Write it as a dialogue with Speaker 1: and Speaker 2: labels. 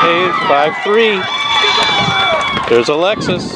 Speaker 1: Okay, 5-3. There's Alexis.